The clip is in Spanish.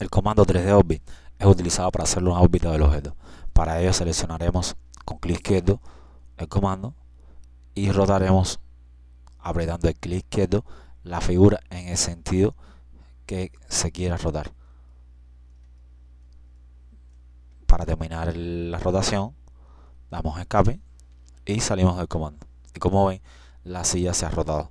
El comando 3D Orbit es utilizado para hacer una órbita del objeto. Para ello seleccionaremos con clic izquierdo el comando y rotaremos apretando el clic izquierdo la figura en el sentido que se quiera rotar. Para terminar la rotación damos escape y salimos del comando. Y como ven, la silla se ha rotado.